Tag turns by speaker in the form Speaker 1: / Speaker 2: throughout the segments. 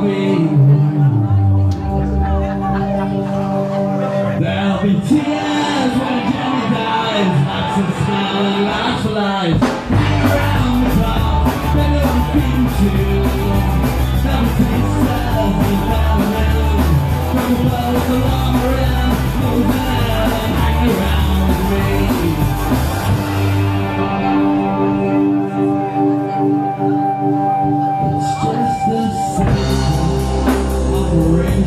Speaker 1: There'll be tears when Jenny dies. Life.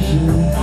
Speaker 1: 是